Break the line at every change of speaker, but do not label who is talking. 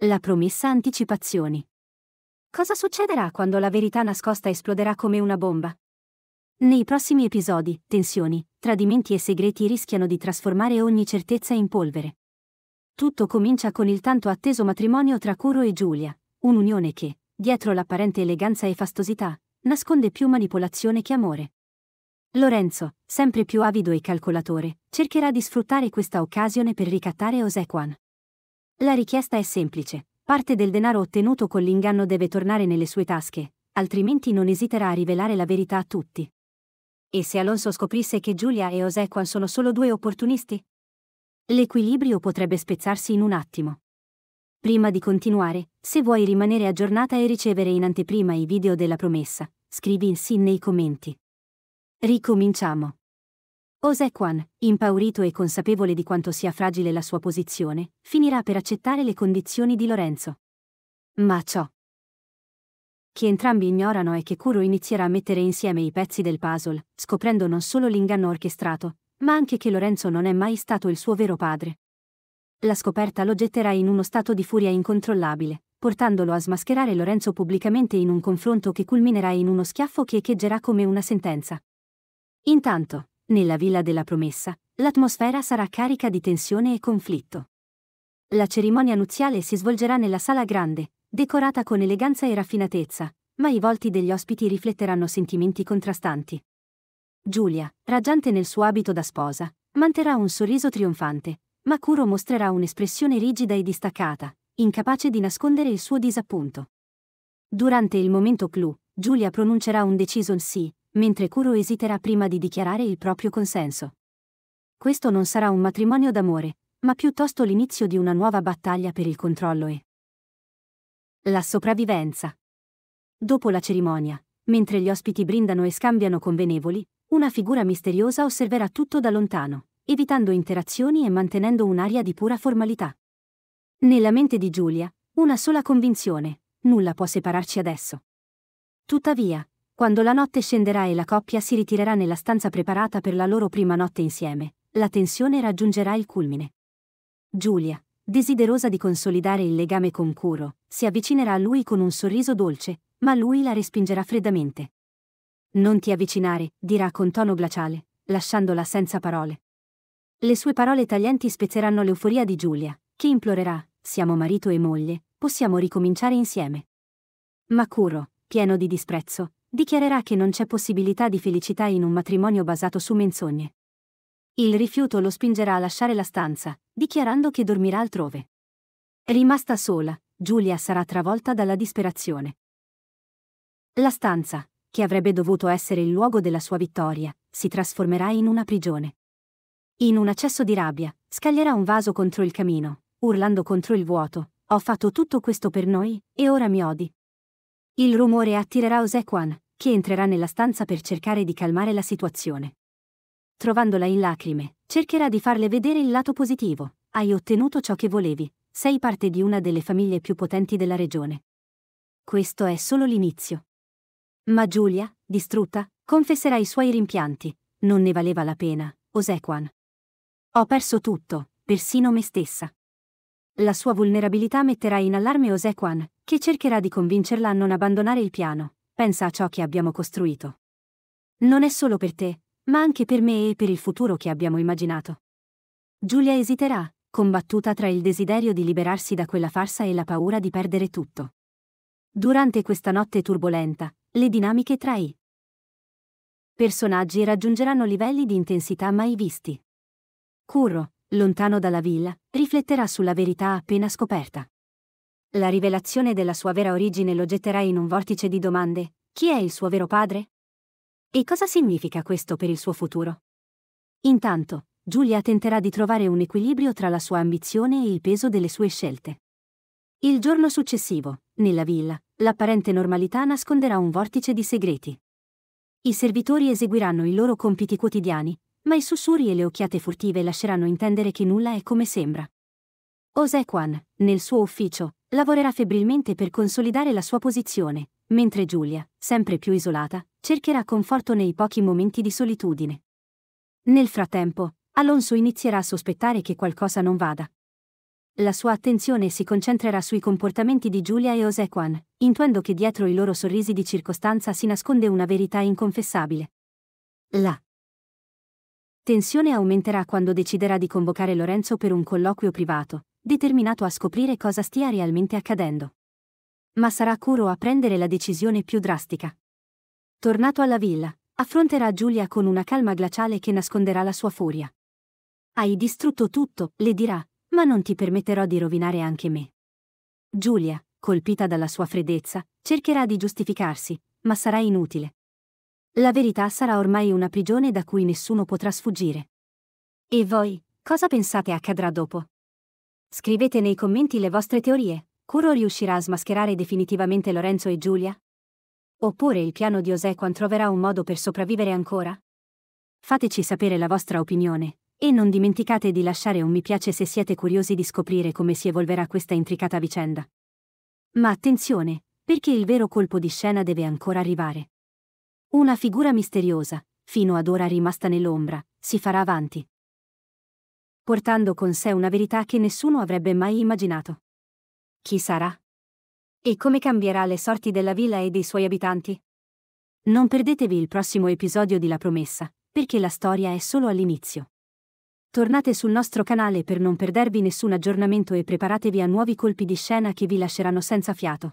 La promessa anticipazioni. Cosa succederà quando la verità nascosta esploderà come una bomba? Nei prossimi episodi, tensioni, tradimenti e segreti rischiano di trasformare ogni certezza in polvere. Tutto comincia con il tanto atteso matrimonio tra Kuro e Giulia, un'unione che, dietro l'apparente eleganza e fastosità, nasconde più manipolazione che amore. Lorenzo, sempre più avido e calcolatore, cercherà di sfruttare questa occasione per ricattare Osequan. La richiesta è semplice, parte del denaro ottenuto con l'inganno deve tornare nelle sue tasche, altrimenti non esiterà a rivelare la verità a tutti. E se Alonso scoprisse che Giulia e Osequan sono solo due opportunisti? L'equilibrio potrebbe spezzarsi in un attimo. Prima di continuare, se vuoi rimanere aggiornata e ricevere in anteprima i video della promessa, scrivi in sì nei commenti. Ricominciamo. Osequan, impaurito e consapevole di quanto sia fragile la sua posizione, finirà per accettare le condizioni di Lorenzo. Ma ciò che entrambi ignorano è che Kuro inizierà a mettere insieme i pezzi del puzzle, scoprendo non solo l'inganno orchestrato, ma anche che Lorenzo non è mai stato il suo vero padre. La scoperta lo getterà in uno stato di furia incontrollabile, portandolo a smascherare Lorenzo pubblicamente in un confronto che culminerà in uno schiaffo che echeggerà come una sentenza. Intanto, nella villa della promessa, l'atmosfera sarà carica di tensione e conflitto. La cerimonia nuziale si svolgerà nella sala grande, decorata con eleganza e raffinatezza, ma i volti degli ospiti rifletteranno sentimenti contrastanti. Giulia, raggiante nel suo abito da sposa, manterrà un sorriso trionfante, ma Kuro mostrerà un'espressione rigida e distaccata, incapace di nascondere il suo disappunto. Durante il momento clou, Giulia pronuncerà un deciso sì, mentre Kuro esiterà prima di dichiarare il proprio consenso. Questo non sarà un matrimonio d'amore, ma piuttosto l'inizio di una nuova battaglia per il controllo e la sopravvivenza. Dopo la cerimonia, mentre gli ospiti brindano e scambiano convenevoli, una figura misteriosa osserverà tutto da lontano, evitando interazioni e mantenendo un'aria di pura formalità. Nella mente di Giulia, una sola convinzione, nulla può separarci adesso. Tuttavia, quando la notte scenderà e la coppia si ritirerà nella stanza preparata per la loro prima notte insieme, la tensione raggiungerà il culmine. Giulia, desiderosa di consolidare il legame con Kuro, si avvicinerà a lui con un sorriso dolce, ma lui la respingerà freddamente. Non ti avvicinare, dirà con tono glaciale, lasciandola senza parole. Le sue parole taglienti spezzeranno l'euforia di Giulia, che implorerà, siamo marito e moglie, possiamo ricominciare insieme. Ma Kuro, pieno di disprezzo, dichiarerà che non c'è possibilità di felicità in un matrimonio basato su menzogne. Il rifiuto lo spingerà a lasciare la stanza, dichiarando che dormirà altrove. Rimasta sola, Giulia sarà travolta dalla disperazione. La stanza, che avrebbe dovuto essere il luogo della sua vittoria, si trasformerà in una prigione. In un accesso di rabbia, scaglierà un vaso contro il camino, urlando contro il vuoto, ho fatto tutto questo per noi, e ora mi odi. Il rumore attirerà Osequan, che entrerà nella stanza per cercare di calmare la situazione. Trovandola in lacrime, cercherà di farle vedere il lato positivo, hai ottenuto ciò che volevi, sei parte di una delle famiglie più potenti della regione. Questo è solo l'inizio. Ma Giulia, distrutta, confesserà i suoi rimpianti. Non ne valeva la pena, Osequan. Ho perso tutto, persino me stessa. La sua vulnerabilità metterà in allarme Osequan, che cercherà di convincerla a non abbandonare il piano. Pensa a ciò che abbiamo costruito. Non è solo per te, ma anche per me e per il futuro che abbiamo immaginato. Giulia esiterà, combattuta tra il desiderio di liberarsi da quella farsa e la paura di perdere tutto. Durante questa notte turbolenta, le dinamiche tra i personaggi raggiungeranno livelli di intensità mai visti. Curro, lontano dalla villa, rifletterà sulla verità appena scoperta. La rivelazione della sua vera origine lo getterà in un vortice di domande. Chi è il suo vero padre? E cosa significa questo per il suo futuro? Intanto, Giulia tenterà di trovare un equilibrio tra la sua ambizione e il peso delle sue scelte. Il giorno successivo, nella villa, l'apparente normalità nasconderà un vortice di segreti. I servitori eseguiranno i loro compiti quotidiani, ma i sussurri e le occhiate furtive lasceranno intendere che nulla è come sembra. Osequan, nel suo ufficio, lavorerà febbrilmente per consolidare la sua posizione, mentre Giulia, sempre più isolata, cercherà conforto nei pochi momenti di solitudine. Nel frattempo, Alonso inizierà a sospettare che qualcosa non vada. La sua attenzione si concentrerà sui comportamenti di Giulia e Osequan, intuendo che dietro i loro sorrisi di circostanza si nasconde una verità inconfessabile. La tensione aumenterà quando deciderà di convocare Lorenzo per un colloquio privato, determinato a scoprire cosa stia realmente accadendo. Ma sarà Kuro a prendere la decisione più drastica. Tornato alla villa, affronterà Giulia con una calma glaciale che nasconderà la sua furia. Hai distrutto tutto, le dirà, ma non ti permetterò di rovinare anche me. Giulia, colpita dalla sua freddezza, cercherà di giustificarsi, ma sarà inutile. La verità sarà ormai una prigione da cui nessuno potrà sfuggire. E voi, cosa pensate accadrà dopo? Scrivete nei commenti le vostre teorie. Kuro riuscirà a smascherare definitivamente Lorenzo e Giulia? Oppure il piano di Osequan troverà un modo per sopravvivere ancora? Fateci sapere la vostra opinione, e non dimenticate di lasciare un mi piace se siete curiosi di scoprire come si evolverà questa intricata vicenda. Ma attenzione, perché il vero colpo di scena deve ancora arrivare. Una figura misteriosa, fino ad ora rimasta nell'ombra, si farà avanti. Portando con sé una verità che nessuno avrebbe mai immaginato. Chi sarà? E come cambierà le sorti della villa e dei suoi abitanti? Non perdetevi il prossimo episodio di La Promessa, perché la storia è solo all'inizio. Tornate sul nostro canale per non perdervi nessun aggiornamento e preparatevi a nuovi colpi di scena che vi lasceranno senza fiato.